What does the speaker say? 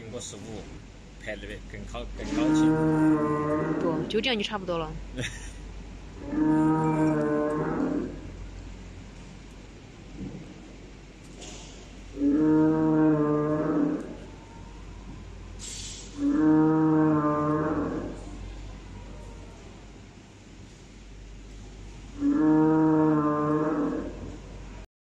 苹果十五拍的更高更高级不就这样就差不多了。